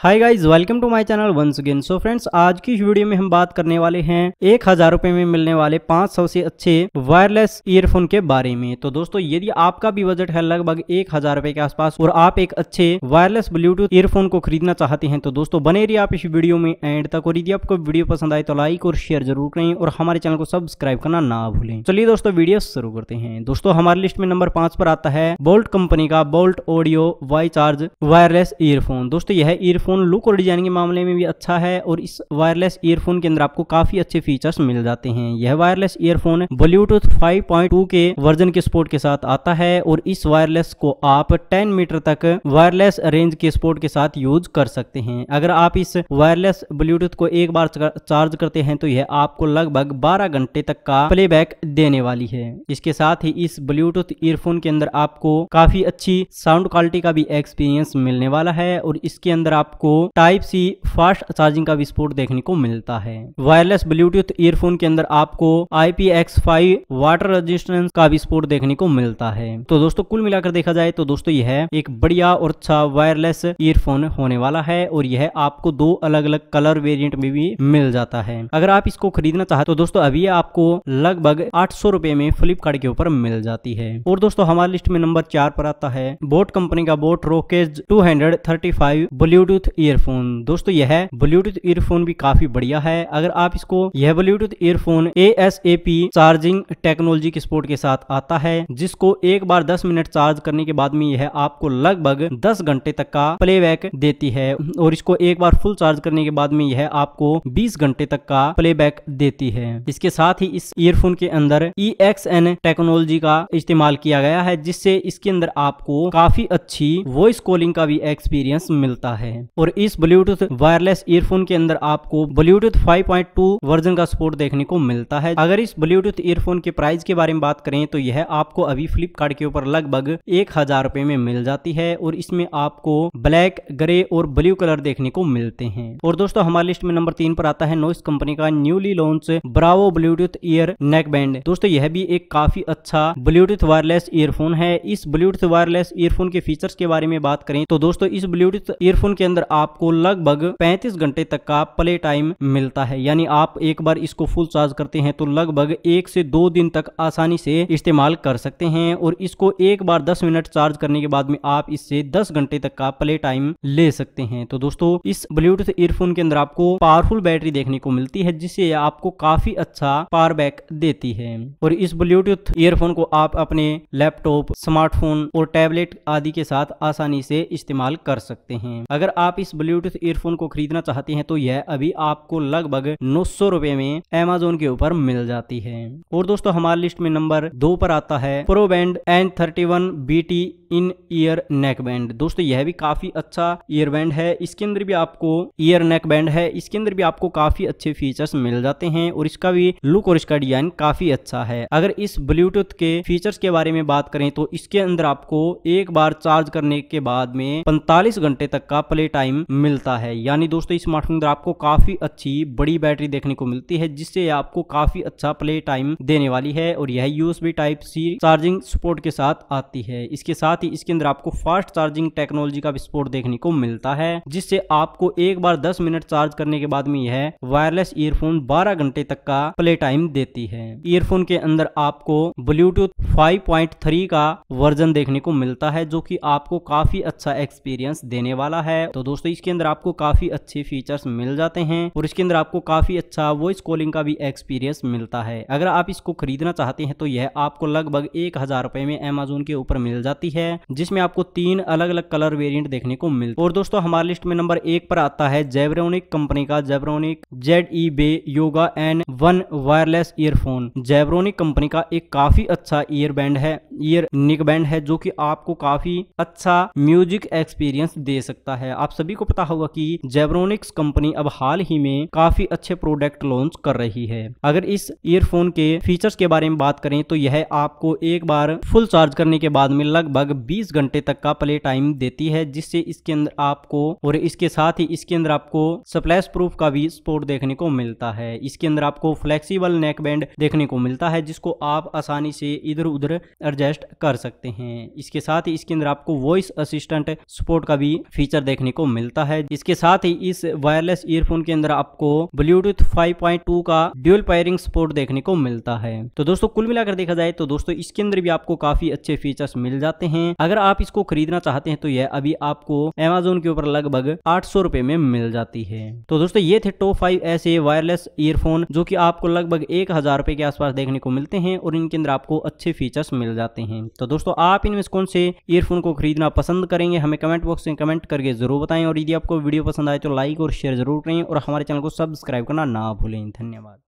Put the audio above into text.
Hi guys welcome to my channel once again so friends आज की इस video में हम बात करने वाले हैं एक हज़ार रुपए में मिलने वाले पाँच सौ से अच्छे वायरलेस ईयरफोन के बारे में। तो दोस्तों, यदि आपका भी बजट है लगभग एक हज़ार रुपए के आसपास और आप एक अच्छे वायरलेस ब्लूटूथ ईयरफोन को खरीदना चाहते हैं तो दोस्तों, बने रही आप इस वीडियो में एंड तक। और यदि आपको वीडियो पसंद आए तो लाइक और शेयर ज़रूर करें और हमारे चैनल को सब्सक्राइब करना ना भूलें। चलिए दोस्तों वीडियो शुरू करते हैं। दोस्तों, हमारी लिस्ट में नंबर पाँच पर आता है बोल्ट कंपनी का Boult audio Y charge wireless earphone दोस्तों, यह ईयरफोन लुक और डिज़ाइन के मामले में भी अच्छा है और इस वायरलेस ईयरफोन के अंदर आपको काफ़ी अच्छे फीचर्स मिल जाते हैं। यह वायरलेस ईयरफोन ब्लूटूथ 5.2 के वर्जन के सपोर्ट के साथ आता है और इस वायरलेस को आप 10 मीटर तक वायरलेस रेंज के सपोर्ट के साथ यूज़ कर सकते हैं। अगर आप इस वायरलेस ब्लूटूथ को एक बार चार्ज करते हैं तो यह आपको लगभग 12 घंटे तक का प्लेबैक देने वाली है। इसके साथ ही इस ब्लूटूथ ईयरफोन के अंदर आपको काफ़ी अच्छी साउंड क्वालिटी का भी एक्सपीरियंस मिलने वाला है और इसके अंदर आपको टाइप सी फास्ट चार्जिंग का विस्फोट देखने को मिलता है। वायरलेस ब्लूटूथ ईयरफोन के अंदर आपको IP-X5 वाटर रेजिस्टेंस का विस्फोट देखने को मिलता है। तो दोस्तों, कुल मिलाकर देखा जाए तो दोस्तों, यह एक बढ़िया और अच्छा वायरलेस ईयरफोन होने वाला है और यह आपको दो अलग अलग कलर वेरियंट में भी मिल जाता है। अगर आप इसको खरीदना चाहते तो दोस्तों, अभी आपको लगभग आठ सौ में फ्लिपकार्ट के ऊपर मिल जाती है। और दोस्तों, हमारे लिस्ट में नंबर चार पर आता है। बोट कंपनी का Boat Rockerz two hundred thirty five Bluetooth earphone earphone दोस्तों, यह ब्लूटूथ ईयरफोन भी काफ़ी बढ़िया है। अगर आप इसको, यह Bluetooth earphone A S A P charging technology के सपोर्ट के साथ आता है, जिसको एक बार 10 मिनट चार्ज करने के बाद में यह आपको लगभग 10 घंटे तक का प्लेबैक देती है। और इसको एक बार फुल चार्ज करने के बाद में यह आपको 20 घंटे तक का प्लेबैक देती है। इसके साथ ही इस ईयरफोन के अंदर ई एक्स एन टेक्नोलॉजी का इस्तेमाल किया गया है, जिससे इसके अंदर आपको काफ़ी अच्छी वॉइस कॉलिंग का भी एक्सपीरियंस मिलता है। और इस ब्लूटूथ वायरलेस ईयरफोन के अंदर आपको ब्लूटूथ 5.2 वर्जन का सपोर्ट देखने को मिलता है। अगर इस ब्लूटूथ ईयरफोन के प्राइस के बारे में बात करें तो यह आपको अभी फ्लिपकार्ट के ऊपर लगभग एक हज़ार रुपए में मिल जाती है और इसमें आपको ब्लैक ग्रे और ब्लू कलर देखने को मिलते हैं। और दोस्तों, हमारी लिस्ट में नंबर तीन पर आता है नोइस कंपनी का newly launch Bravo Bluetooth ear neck band दोस्तों, यह भी एक काफ़ी अच्छा ब्लूटूथ वायरलेस ईयरफोन है। इस ब्लूटूथ वायरलेस ईयरफोन के फीचर्स के बारे में बात करें तो दोस्तों, इस ब्लूटूथ ईयरफोन के अंदर आपको लगभग 35 घंटे तक का प्ले टाइम मिलता है। यानी आप एक बार इसको फुल चार्ज करते हैं तो लगभग एक से दो दिन तक आसानी से इस्तेमाल कर सकते हैं और इसको एक बार 10 मिनट चार्ज करने के बाद में आप इससे 10 घंटे तक का प्ले टाइम ले सकते हैं। तो दोस्तों, इस ब्लूटूथ ईयरफोन के अंदर आपको पावरफुल बैटरी देखने को मिलती है, जिससे आपको काफ़ी अच्छा पावर बैक देती है। और इस ब्लूटूथ ईयरफोन को आप अपने लैपटॉप स्मार्टफ़ोन और टैबलेट आदि के साथ आसानी से इस्तेमाल कर सकते हैं। अगर आप इस ब्लूटूथ ईयरफोन को खरीदना चाहते हैं तो यह अभी आपको लगभग नौ सौ रुपए में एमेजोन के ऊपर मिल जाती है। और दोस्तों, हमारी लिस्ट में नंबर दो पर आता है pro band N thirty one B T in ear neck band दोस्तों, यह भी काफ़ी अच्छा ईयर बैंड है। इसके अंदर भी आपको ईयर नेक बैंड है। इसके अंदर भी आपको काफ़ी अच्छे फीचर्स मिल जाते हैं और इसका भी लुक और इसका डिज़ाइन काफ़ी अच्छा है। अगर इस ब्लूटूथ के फीचर्स के बारे में बात करें तो इसके अंदर आपको एक बार चार्ज करने के बाद में पैंतालीस घंटे तक का प्ले टाइम मिलता है। यानी दोस्तों स्मार्टफ़ोन अंदर आपको काफ़ी अच्छी, बड़ी बैटरी देखने को मिलती है, जिससे आपको काफ़ी अच्छा प्ले टाइम देने वाली है और यह USB type C charging support के साथ आती है। इसके साथ ही इसके अंदर आपको फास्ट चार्जिंग टेक्नोलॉजी का सपोर्ट देखने को मिलता है, जिससे आपको एक बार 10 मिनट चार्ज करने के बाद में यह वायरलेस ईयरफोन 12 घंटे तक का प्ले टाइम देती है। ईयरफोन के अंदर आपको ब्लूटूथ 5.3 का वर्जन देखने को मिलता है, जो कि आपको काफ़ी अच्छा एक्सपीरियंस देने वाला है। तो दोस्तों, इसके अंदर आपको काफ़ी अच्छे फीचर्स मिल जाते हैं और इसके अंदर आपको काफ़ी अच्छा वॉइस कॉलिंग का भी एक्सपीरियंस मिलता है। अगर आप इसको खरीदना चाहते हैं तो यह आपको लगभग एक हज़ार रुपए में अमेजोन के ऊपर मिल जाती है, जिसमें आपको तीन अलग अलग कलर वेरिएंट देखने को मिलते और दोस्तों, हमारे लिस्ट में नंबर एक पर आता है जेब्रोनिक कंपनी का Zebronic Z E B Yoga N one wireless earphone Zebronic company का एक काफ़ी अच्छा ईयर बैंड है ईयर निक बैंड है, जो कि आपको काफ़ी अच्छा म्यूज़िक एक्सपीरियंस दे सकता है। आप सभी को पता होगा कि जेब्रोनिक्स कंपनी अब हाल ही में काफ़ी अच्छे प्रोडक्ट लॉन्च कर रही है। अगर इस ईयरफोन के फीचर्स के बारे में बात करें तो यह आपको एक बार फुल चार्ज करने के बाद में लगभग 20 घंटे तक का प्ले टाइम देती है, जिससे इसके अंदर आपको और इसके साथ ही इसके अंदर आपको स्प्लैश प्रूफ का भी सपोर्ट देखने को मिलता है। इसके अंदर आपको फ्लेक्सीबल नेक बैंड देखने को मिलता है, जिसको आप आसानी से इधर उधर एडजस्ट कर सकते हैं। इसके साथ ही इसके अंदर आपको वॉइस असिस्टेंट सपोर्ट का भी फीचर देखने को मिलता है इसके साथ ही इस वायरलेस ईयरफोन के अंदर आपको ब्लूटूथ 5.2 का ड्यूल पायरिंग सपोर्ट देखने को मिलता है। तो दोस्तों, कुल मिलाकर देखा जाए तो दोस्तों, इसके अंदर भी आपको काफ़ी अच्छे फीचर्स मिल जाते हैं। अगर आप इसको खरीदना चाहते हैं तो यह अभी आपको एमेजोन के ऊपर लगभग आठ सौ में मिल जाती है। तो दोस्तों, ये थे टॉप फाइव ऐसे वायरलेस ईयरफोन जो की आपको लगभग एक हज़ार के आसपास देखने को मिलते हैं और इनके अंदर आपको अच्छे फीचर्स मिल जाते हैं। तो दोस्तों, आप इनमें कौन से ईयरफोन को खरीदना पसंद करेंगे, हमें कमेंट बॉक्स में कमेंट करके ज़रूर बताएँ। और यदि आपको वीडियो पसंद आए तो लाइक और शेयर ज़रूर करें और हमारे चैनल को सब्सक्राइब करना ना भूलें। धन्यवाद।